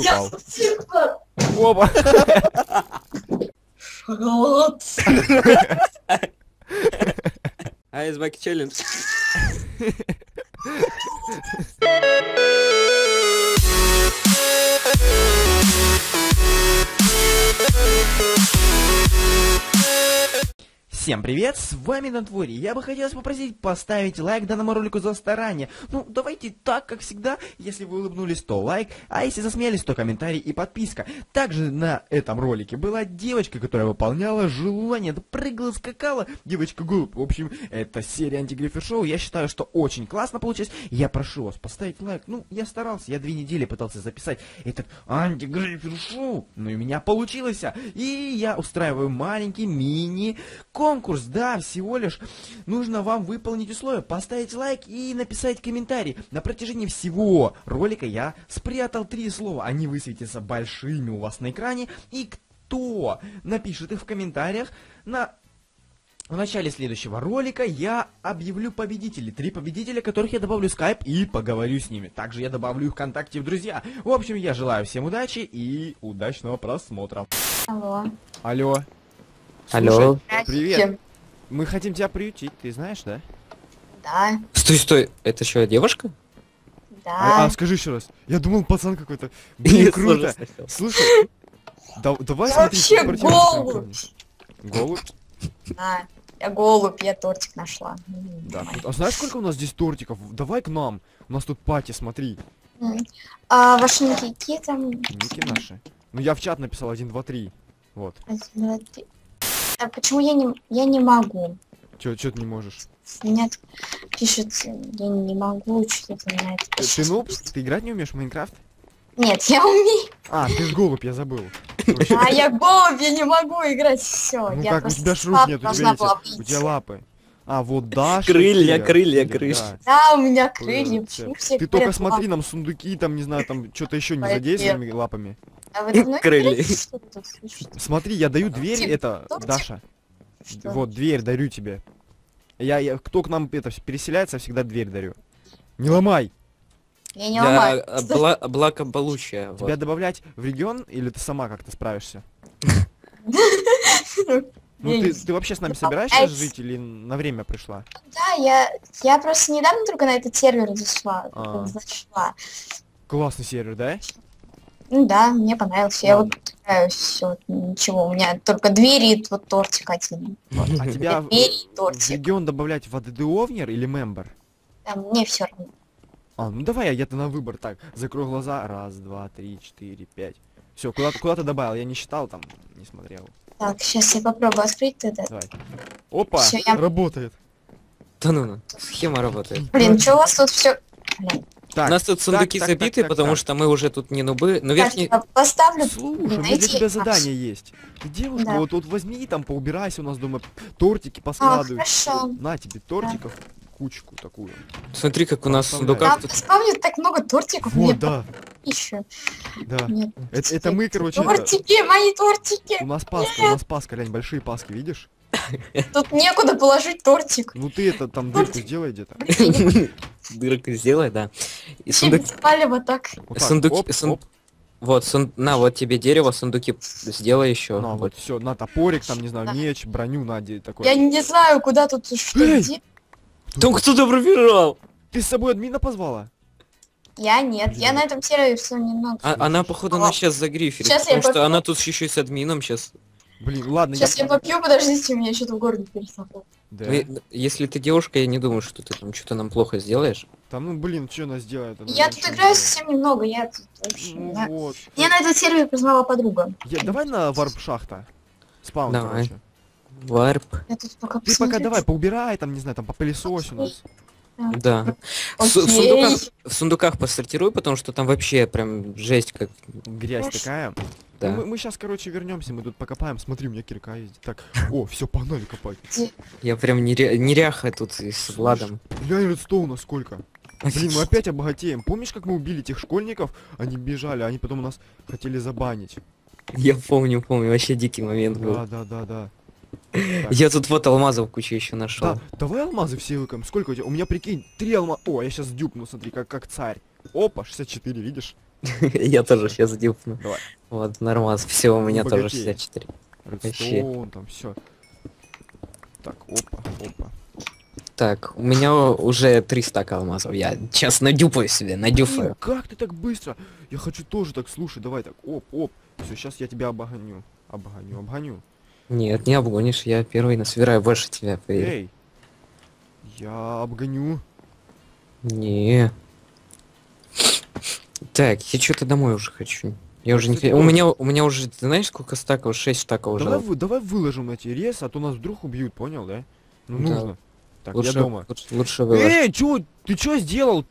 упал. Опа. Шоколад. Айсбэк челлендж. Привет, с вами Натвори. Я бы хотел попросить поставить лайк данному ролику за старание. Ну, давайте так, как всегда. Если вы улыбнулись, то лайк, а если засмеялись, то комментарий и подписка. Также на этом ролике была девочка, которая выполняла желание, да прыгала, скакала. Девочка голубь. В общем, это серия антигрифер шоу. Я считаю, что очень классно получилось. Я прошу вас поставить лайк. Ну, я старался, я две недели пытался записать этот антигрифер шоу. Ну и у меня получилось. И я устраиваю маленький мини конкурс, да, всего лишь нужно вам выполнить условия, поставить лайк и написать комментарий. На протяжении всего ролика я спрятал три слова, они высветятся большими у вас на экране, и кто напишет их в комментариях, на в начале следующего ролика я объявлю победителей. Три победителя, которых я добавлю в скайп и поговорю с ними. Также я добавлю их ВКонтакте в друзья. В общем, я желаю всем удачи и удачного просмотра. Алло. Алло. Алло. Слушай, привет. Мы хотим тебя приютить, ты знаешь, да? Да, Стой, стой, это что, девушка? А, а, да. скажи еще раз. Я думал, пацан какой-то. Блин, круто. Слушай, да- давай смотри, вообще голубь. уровень. Голубь? Да. Я голубь, я тортик нашла. Да. А знаешь, сколько у нас здесь тортиков? Давай к нам. У нас тут пати, смотри. М. А ваши ники какие там? Ники наши. Ну я в чат написал 1, 2, 3. Вот. Один, два, три. А почему я не, я не могу? Че, че ты не можешь? Тут пишет, я не могу, что-то на это Ты, ты нуб? Ты играть не умеешь в Майнкрафт? Нет, я умею. А, ты ж голубь, я забыл. А я голубь, я не могу играть. Все, Ну я как, у тебя ж рук нет, у тебя у лапы. А, вот Даша. Крылья, крылья, крылья. да. Да, у меня крылья. Ты только смотри, нам сундуки, там, не знаю, там что-то еще не Пойдет. задействованными лапами. А вы давно слышите? Смотри, я даю дверь, это? Даша. Вот, дверь дарю тебе. Я, я, кто к нам это переселяется, всегда дверь дарю. Не ломай. Я не ломаю. бла- благополучия. Тебя добавлять в регион или ты сама как-то справишься? Ну ты, ты вообще с нами собираешься жить или на время пришла? Да, я, я просто недавно только на этот сервер зашла. А. зашла. Классный сервер, да? Ну да, мне понравился. Я вот все, ничего. У меня только двери и вот тортик один. А тебя в, Двери и в тортик. регион добавлять в Овнер или Мембер? Да, мне все равно. А, ну давай я где-то на выбор. Так, закрой глаза. Раз, два, три, четыре, пять. Все, куда-то куда добавил. Я не считал там, не смотрел. Так, сейчас я попробую открыть это. Давай. Опа, Всё, я- работает. Да ну ну, схема работает. Блин, что у вас тут все? Блин, Так, У нас тут сундуки так, так, забиты, так, потому так. что мы уже тут не нубы. Но так, верхний... поставлю. Слушай, у меня для тебя задание есть. Ты девушка, Да. вот, вот возьми там, поубирайся у нас дома, тортики А, поскладывай. хорошо. На тебе тортиков, кучку такую. Смотри, как у нас сундуках Там тут... поставлю так много тортиков. Вот, да, еще. да. Нет. Это, это мы, короче, это- Тортики, мои тортики. у нас паска, у нас паска, глянь, большие паски, видишь? Тут некуда положить тортик. Ну ты это там дырку сделай где-то. Дырку сделай, да. И сундук... спали вот так. Вот так, Сундуки- оп, сун- оп. Вот, сун- на, вот тебе дерево, сундуки сделай еще. На, вот. вот, все, на топорик, там, не знаю, Да. меч, броню, на, де- такой. Я не знаю, куда тут что. Там кто-то пробежал! Ты с собой админа позвала? Я нет, я на этом сервере все немного. А, она, походу, А, на сейчас загриферит. Потому что она тут еще и с админом сейчас. Блин, ладно, Сейчас я попью, подождите, у меня что-то в горле пересохло. Да. Если ты девушка, я не думаю, что ты там что-то нам плохо сделаешь. Там, ну, блин, что она сделает? Она Я тут играю совсем немного, я тут вообще... Ну да. вот. Меня на этот сервер позвала подруга. Я- давай на варп шахта. Спаун, Давай. короче. Варп. Я тут пока Ты пока давай поубирай, там, не знаю, там попылесось у нас. Да. В, сундуках, в сундуках посортируй, потому что там вообще прям жесть как. Грязь Хорошо. такая. Да. Ну, мы, сейчас, короче, вернемся, мы тут покопаем. Смотри, у меня кирка есть. Так, о, все, погнали копать. Я прям неря- неряха тут с Владом. Глянь, редстоуна сколько. Блин, мы опять обогатеем. Помнишь, как мы убили тех школьников? Они бежали, они потом нас хотели забанить. Я помню, помню, вообще дикий момент был. Да, да, да, да. Я тут вот алмазов кучу еще нашел. Да, давай алмазы все выкаем. Сколько у тебя? У меня, прикинь, три алмаза. О, я сейчас дюкну, смотри, как, как царь. Опа, 64, видишь? Я тоже сейчас дюпну. Давай. Вот, нормас. Все, у меня тоже богатей. 64. Редстоун, там все. Так, опа, опа. Так, у меня уже 3 стака алмазов. Я сейчас надюпаю себе, надюфаю. как ты так быстро? Я хочу тоже так, слушай, давай так, оп, оп. Все, сейчас я тебя обгоню. Обгоню, обгоню. Нет, не обгонишь, я первый насобираю больше тебя. Эй! Я обгоню. Не. Так, я что-то домой уже хочу. Я уже не кстати, хо- У меня, у меня уже, ты знаешь, сколько стаков? 6 стаков уже. Давай, вы- давай выложим тебе рез, а то нас вдруг убьют, понял, да? Ну Да. нужно. Так, лучше, я дома. Лучше, лучше выложь. Эй, чё, ты чё сделал,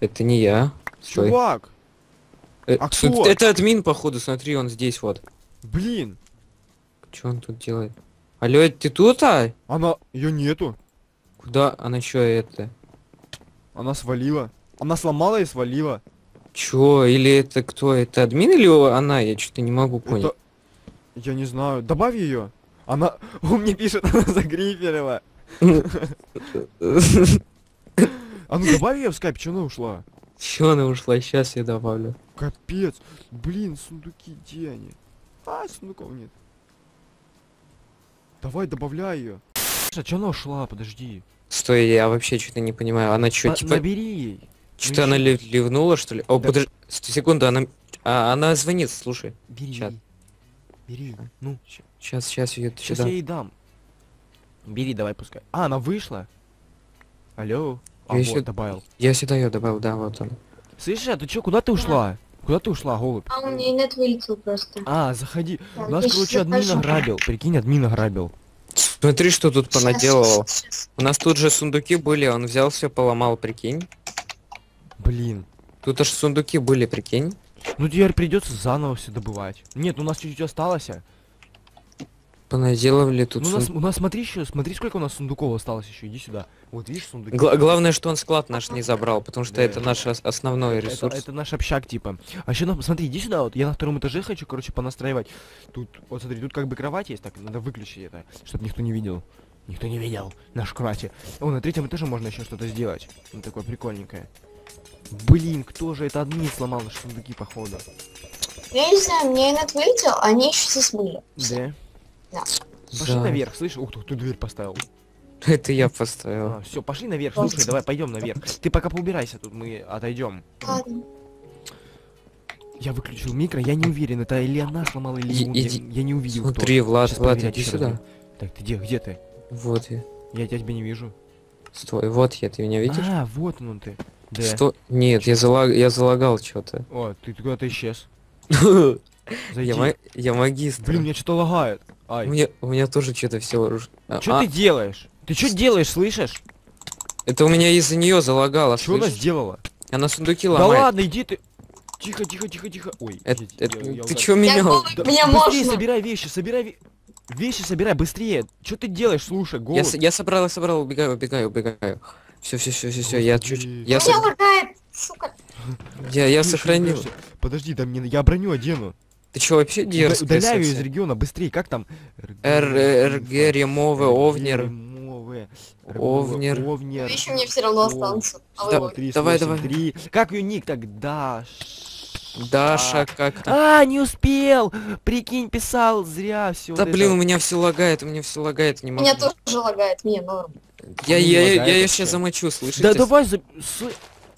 Это не я. Чувак? Э, а кто? Это админ, походу, смотри, он здесь вот. Блин, Что он тут делает? Алло, ты тут, а? она, ее нету. Куда она чё это? Она свалила. Она сломала и свалила. Чё? Или это кто? Это админ или она? Я что-то не могу понять. Это... Я не знаю. Добавь ее. Она... Он мне пишет, она загриферила. А ну добавь ее в скайп, что она ушла? Чё она ушла? Сейчас я добавлю. Капец. Блин, сундуки где они? А, сундуков нет. Давай, добавляй ее. А что она ушла? Подожди. Стой, я вообще что-то не понимаю. Она чё, типа, Набери ей. Что-то ну она ещё- лив- ливнула, что ли? О, Да. подожди, секунду, она... А, она звонит, слушай. Бери, Щас. бери. Бери. Ну, Сейчас, сейчас ее сейчас сюда. я ей дам. Бери, давай, пускай. А, она вышла? Алло? А, Я вот, добавил. Я сюда ее добавил, да, вот он. Слышишь, а ты чё, куда ты ушла? Куда ты ушла, голубь? А у меня нет вылетел просто. А, заходи. Так, Нас, короче, админ захожу. ограбил. Прикинь, админ ограбил. Смотри, что тут понаделал. У нас тут же сундуки были, он взял все, поломал, прикинь. Блин. Тут аж сундуки были, прикинь. Ну теперь придется заново все добывать. Нет, у нас чуть-чуть осталось. Понаделали тут Ну, у нас, у нас смотри еще, смотри, сколько у нас сундуков осталось еще. Иди сюда. Вот видишь сундуки. Гла- главное, что он склад наш не забрал, потому что Да. это наш ос- основной Это, ресурс. это наш общак, типа. А еще, ну, смотри, иди сюда, вот я на втором этаже хочу, короче, понастраивать. Тут, вот смотри, тут как бы кровать есть, так, надо выключить это, чтобы никто не видел. Никто не видел наш кровати. О, на третьем этаже можно еще что-то сделать. Ну, такое прикольненькое. Блин, кто же это админ сломал наши сундуки, походу? Я не знаю, мне нет вылетел, а они еще здесь были. Да? Да. Пошли Да. наверх, слышишь? Ух ты, кто дверь поставил. Это я поставил. А, все, пошли наверх, Вот. слушай, давай пойдем наверх. Ты пока поубирайся тут, мы отойдем. Ладно. Я выключил микро, я не уверен, это или она сломала, или И- он, я, иди- я не увидел. кто. Смотри, Влад, Щас Влад, проверять иди сюда. раз. Так, ты где, где ты? Вот я. Я тебя не вижу. Стой, вот я, ты меня видишь? А, вот он ты. Да. Что? Нет, я, залаг... я залагал что-то. О, ты куда-то исчез. Я, ма- я магистр. Блин, меня что-то лагает. у, Ай. меня, у меня тоже что-то все... Что ты делаешь? Ты что делаешь, слышишь? Это у меня из-за нее залагало, Что она сделала? Она сундуки Да ломает. ладно, иди ты. Тихо, тихо, тихо, тихо. Ой, Это- я- это- я- я ты ударил. чё Я меня... голубь, Да мне быстрее можно. собирай вещи, собирай ве- Вещи собирай, быстрее. Что ты делаешь, слушай, Я, голубь? с- я собрал, я собрал, убегаю, убегаю, убегаю. Все, все, все, все, все, я чуть, я, со- сука. я, я сохранил. Подожди, да мне, я броню одену. Ты что вообще дерзкий? Удаляю из региона, быстрее, как там? РГ, Ремовы, Овнер. Ремовы, Овнер. Овнер. Вещи мне все равно останутся. А давай, давай. три. Как ее ник так? Даш. Даша, как там? А, не успел! Прикинь, писал зря все. Да блин, у меня все лагает, у меня все лагает, не могу. Меня тоже лагает, мне норм. Я, Не я, я, ее вообще. сейчас замочу, слышите? Да давай за... с-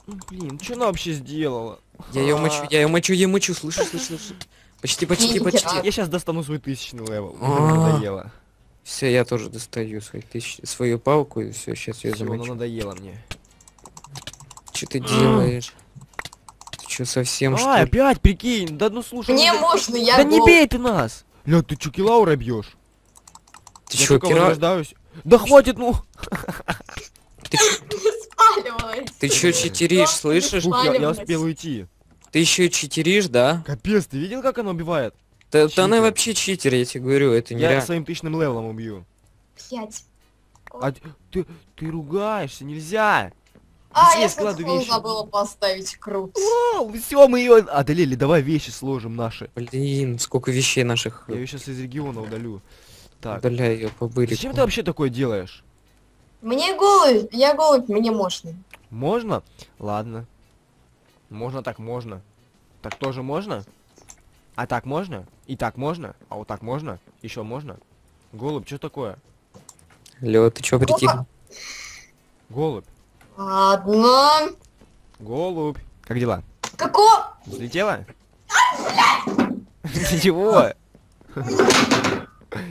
Ну, Блин, что она вообще сделала? Я ее мочу, А. я ее мочу, я мочу, слышишь, слышишь, слышишь? Почти, почти, почти. Я сейчас достану свой тысячный левел. А. надоело. Все, я тоже достаю свой тысяч, свою палку и все, сейчас ее Всё, она замочу. надоела мне. Что ты делаешь? Ты что, совсем что А, опять, прикинь, да ну слушай. Мне ну, можно, я Да не бей ты нас! Ля, ты чё, Килаура бьешь? Ты Я только Кира... возрождаюсь. Да хватит, ну! Ты, ты чё читеришь, слышишь? Фух, я, я успел уйти. Ты еще читеришь, да? Капец, ты видел, как она убивает? Да, да она вообще читер, я тебе говорю, это Я нереально. своим тысячным левелом убью. Пять. А ты, ты ругаешься, нельзя! А, я вещи. забыла поставить круто. все, мы ее одолели, давай вещи сложим наши. Блин, сколько вещей наших. Я ее сейчас из региона удалю. Так, Удаляй ее по зачем ты вообще такое делаешь? Мне голубь, я голубь, мне можно. Можно? Ладно. Можно так, можно. Так тоже можно? А так можно? И так можно? А вот так можно? Еще можно? Голубь, что такое? Лё, ты чё притих? Голубь. Ладно. Голубь. Как дела? Какого? Взлетела? Чего?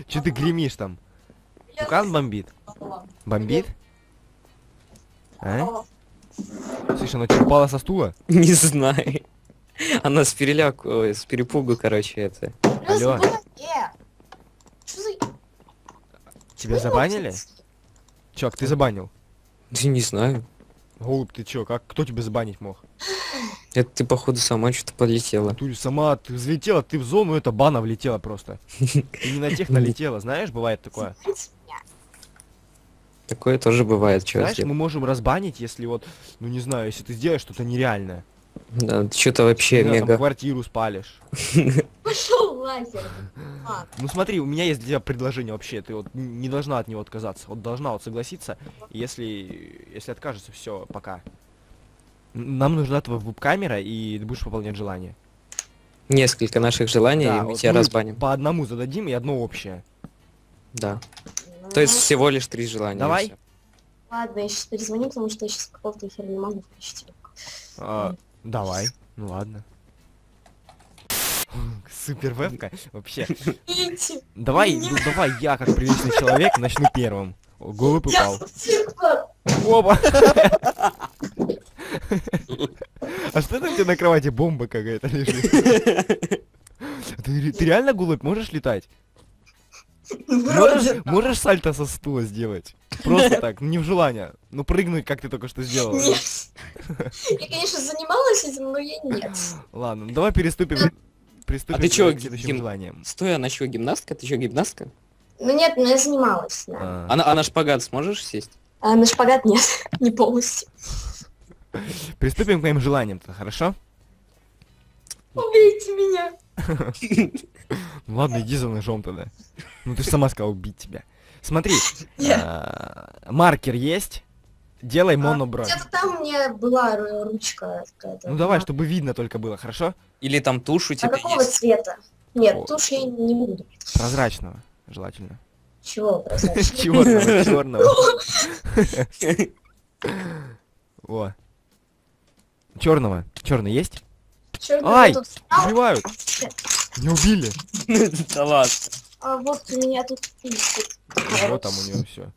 Че ты гремишь там? Тукан бомбит? Бомбит? А? Слышь, она что, упала со стула? Не знаю. Она с переляку, ой, с перепугу, короче, это. Алло. Тебя забанили? Чувак, ты забанил. Да не знаю. Голубь, ты чё, как, кто тебя забанить мог? Это ты, походу, сама что-то полетела. Ты сама, ты взлетела, ты в зону, это бана влетела просто. Ты не на тех налетела, знаешь, бывает такое. Такое тоже бывает, что Знаешь, мы можем разбанить, если вот, ну не знаю, если ты сделаешь что-то нереальное. Да, ты что-то вообще мега... квартиру спалишь. Пошел лазер. А, Ну смотри, у меня есть для тебя предложение вообще, ты вот не должна от него отказаться, вот должна вот согласиться, и если, если откажется, все, пока. Нам нужна твоя веб-камера, и ты будешь выполнять желание. Несколько наших желаний, Да, и мы вот тебя мы разбаним. По одному зададим, и одно общее. Да. То есть ну, всего лишь три желания. Давай. Ладно, я сейчас перезвоню, потому что я сейчас какого-то эфира не могу включить. А, давай, ну ладно. Супер вебка, вообще. Давай, ну, давай я, как приличный человек, начну первым. Голубь упал. ссылка. Оба! А что это у тебя на кровати бомба какая-то лежит? Ты, ты реально, голубь, можешь летать? Можешь, можешь сальто со стула сделать? Просто так, не в желание. Ну прыгнуть, как ты только что сделал. Нет. Я, конечно, занималась этим, но я нет. Ладно, давай переступим. Приступим А ты чё, к следующим Дим? желаниям. Стой, она что, гимнастка? Ты что, гимнастка? Ну нет, но я занималась, да. А, А на, а на шпагат сможешь сесть? А на шпагат нет, не полностью. Приступим к моим желаниям-то, хорошо? Убейте меня. Ну ладно, иди за ножом тогда. Ну ты же сама сказала убить тебя. Смотри, а, маркер есть? Делай монобровь. Где-то там у меня была ру- ручка какая-то. Ну давай, чтобы видно только было, хорошо? Или там тушь у А тебя какого есть? цвета? Нет, О. тушь я не буду. Прозрачного, желательно. Чего прозрачно? Черного, черного. О. Черного. Черный есть? Ай! Убивают! Не убили! Да ладно. А вот у меня тут пишет. Вот там у него все.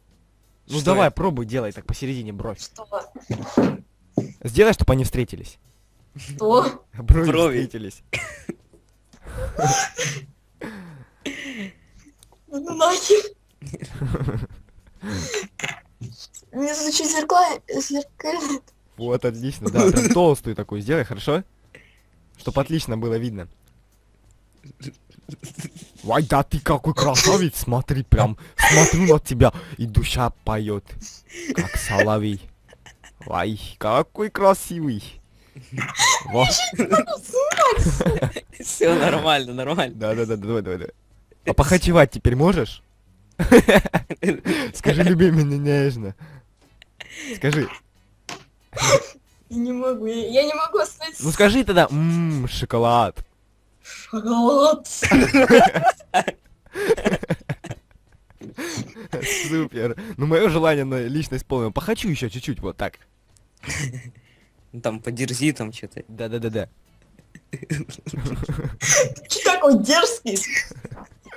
Ну Что давай, это? пробуй, делай так посередине бровь. Что? Сделай, чтобы они встретились. Что? Брови, Брови. встретились. Ну нахер. Мне звучит зеркало, зеркало. Вот, отлично, да. Прям толстую такую сделай, хорошо? Чтоб отлично было видно. Вай, да ты какой красавец, смотри, прям смотрю на тебя, и душа поет, как соловей. Вай, какой красивый. Вот. Все нормально, нормально. Да-да-да, давай, давай, давай. А похочевать теперь можешь? Скажи, люби меня нежно. Скажи. Я не могу, я, я не могу остановиться. Ну скажи тогда, ммм, шоколад. Шоколад. Супер. Ну мое желание на лично исполнено. Похочу еще чуть-чуть, вот так. Ну, Там подерзи, там что-то. Да-да-да-да. Ты такой дерзкий.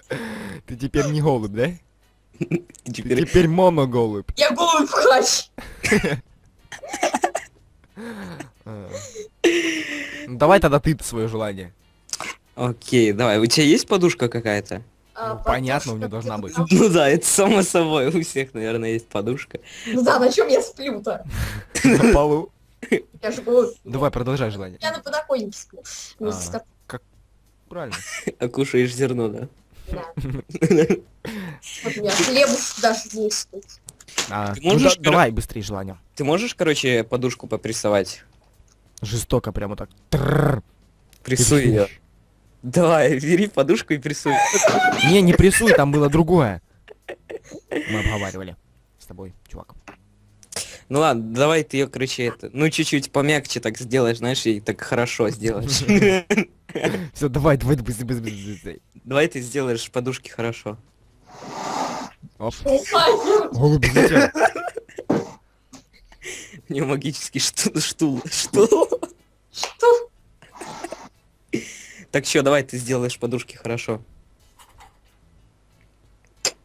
Ты теперь не голубь, да? Ты Теперь теперь моноголубь. Я голубь хач. А. Ну, Давай тогда ты свое желание. Окей, давай. У тебя есть подушка какая-то? А, Ну, понятно, у что должна быть. Ну да, это само собой. У всех, наверное, есть подушка. Ну да, на чем я сплю-то? На полу. Я же голубь. Давай, продолжай желание. Я на подоконнике сплю. А. котом, Правильно. А кушаешь зерно, да? да. Вот у меня хлебушек даже есть тут. А, Ты ну можешь давай быстрее желание. Ты можешь, короче, подушку попрессовать? Жестоко прямо так. Прессуй ее. Давай, бери подушку и прессуй. Не, не прессуй, там было другое. Мы обговаривали с тобой, чувак. Ну ладно, давай ты ее, короче, это, ну чуть-чуть помягче так сделаешь, знаешь, и так хорошо сделаешь. Все, давай, давай, быстрее, быстрее, быстрее. Давай ты сделаешь подушки хорошо. Оп. Голубь. У нее магический штул. штул. Штул. Что? Так что, давай ты сделаешь подушки хорошо.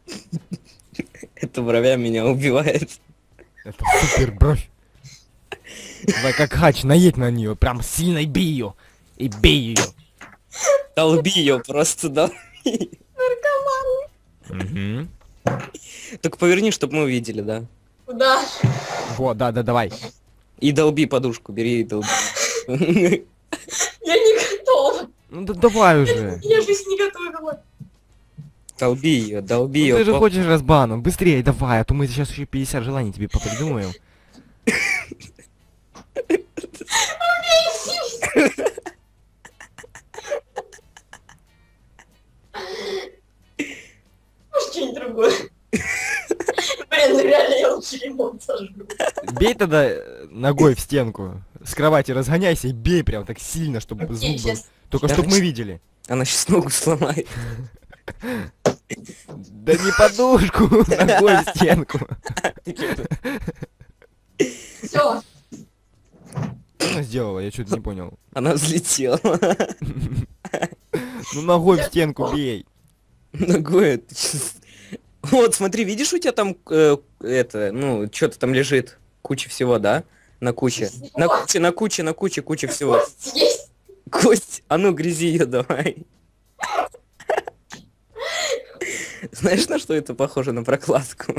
Эта бровя меня убивает. Это супер бровь. Давай как хач, наедь на нее, прям сильно бей ее. И бей ее. Долби ее просто, да. Наркоман. Только поверни, чтобы мы увидели, да. Куда? Вот, да, да, давай. И долби подушку, бери и долби. Я не. Ну да давай уже. Я жизнь не готовила. Долби ее, долби Ну, ее. ты же хочешь разбану. Быстрее давай, а то мы сейчас еще 50 желаний тебе попридумаем. Может, что-нибудь другое. Блин, ну реально я лучше ремонт сожгу. Бей тогда ногой в стенку. Кровати разгоняйся и бей прям так сильно, чтобы звук был. сейчас. Только чтобы мы видели. Она сейчас ногу сломает. Да не подушку, ногой в стенку. Все. Что она сделала? Я что-то не понял. Она взлетела. Ну ногой в стенку бей. Ногой Вот, смотри, видишь, у тебя там э, это, ну, что-то там лежит. Куча всего, да? На куче. На куче, на куче, на куче, куча всего. Кость есть. Кость, а ну грязи ее давай. Знаешь, на что это похоже? На прокладку.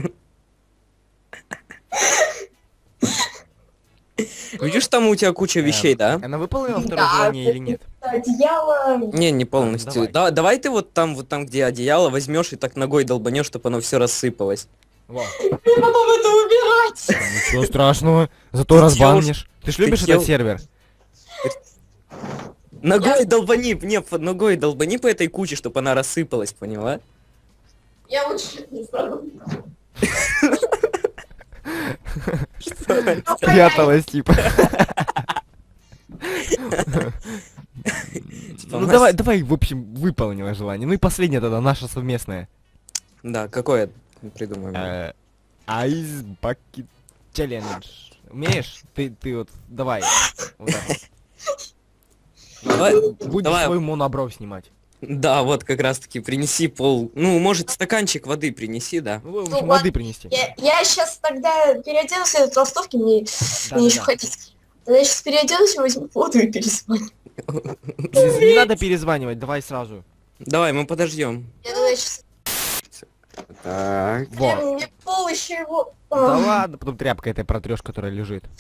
Видишь, там у тебя куча вещей, да? Она выполнила второе желание или нет? Одеяло. Не, не полностью. давай. Да- давай ты вот там, вот там, где одеяло, возьмешь и так ногой долбанешь, чтобы оно все рассыпалось. Во. И потом это убирать. Ничего страшного. Зато разбанишь. Ты ж любишь этот сервер? Ногой долбани, не, ногой долбани по этой куче, чтобы она рассыпалась, поняла? Я лучше не стану. Спряталась, типа. Типа, Ну давай, давай, в общем, выполнила желание. Ну и последнее тогда, наше совместное. Да, какое придумаем? Э, Ice Bucket Challenge. Умеешь? Ты, ты вот, давай. Вот. Давай, Будешь давай. свою монобровь снимать. Да, вот как раз таки принеси пол. Ну, может, стаканчик воды принеси, да? Ну, Ну, воды ладно. принести. Я, я сейчас тогда переоденусь в толстовки, мне, Да, мне да, еще да. ходить. Тогда я сейчас переоденусь и возьму воду и перезвоню. Не, не надо перезванивать, давай сразу. Давай, мы подождем. Я тогда сейчас... Так. Во. Мне пол еще его... Да А, ладно, потом тряпка этой протрешь, которая лежит.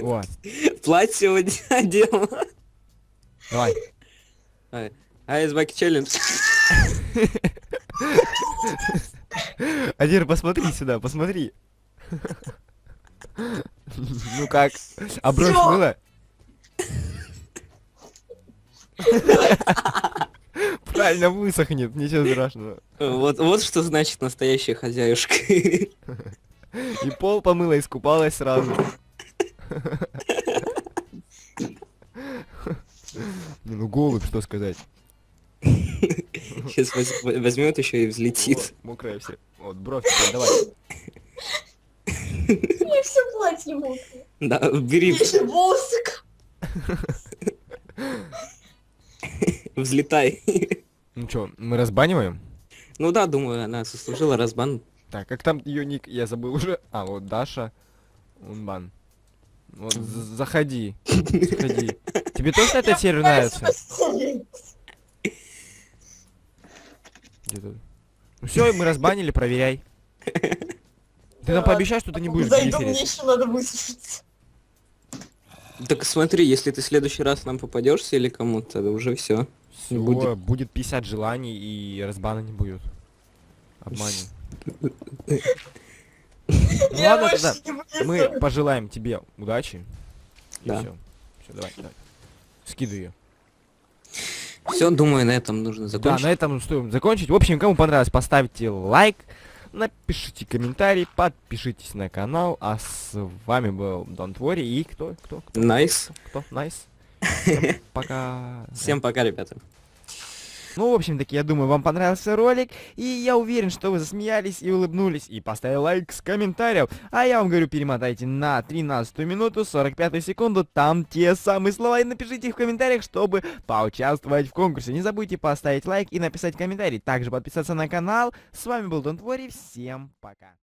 Вот, Платье сегодня одела. давай. Айсбак челлендж. Адир, посмотри сюда, посмотри. Ну как? А бровь Всё. Правильно высохнет, ничего страшного. Вот, вот что значит настоящая хозяюшка. И пол помыла, искупалась сразу. Не, ну голубь, что сказать. Сейчас возьмет еще и взлетит. Вот, мокрая все. Вот, бровь давай. Меня все платье мокрое. Да, бери, меня еще волосы. взлетай. Ну что, мы разбаниваем? Ну да, думаю, она заслужила разбан. Так, как там ее ник? Я забыл уже. А, вот Даша. Унбан. Вот, заходи. Заходи. Тебе тоже этот сервер нравится? Где тут? Ну все, мы разбанили, проверяй. Ты нам пообещай, что ты не будешь Зайду, мне еще надо высушиться. Так смотри, если ты в следующий раз нам попадешься или кому-то, да уже все. Всё, будет. будет 50 желаний и разбана не будет. Обманем. Ну ладно тогда. Мы пожелаем тебе удачи. И Да. все. Все, давай, давай. Скидывай ее. Все, думаю, на этом нужно Да, закончить. на этом стоит закончить. В общем, кому понравилось, поставьте лайк. напишите комментарий, подпишитесь на канал, а с вами был Don't Worry и кто, кто, кто, Найс. кто, Найс. Всем Пока. Всем пока, ребята. Ну, в общем-таки, я думаю, вам понравился ролик, и я уверен, что вы засмеялись и улыбнулись, и поставили лайк с комментарием. А я вам говорю, перемотайте на 13 минуту 45 секунду, там те самые слова, и напишите их в комментариях, чтобы поучаствовать в конкурсе. Не забудьте поставить лайк и написать комментарий, также подписаться на канал. С вами был Worry, всем пока.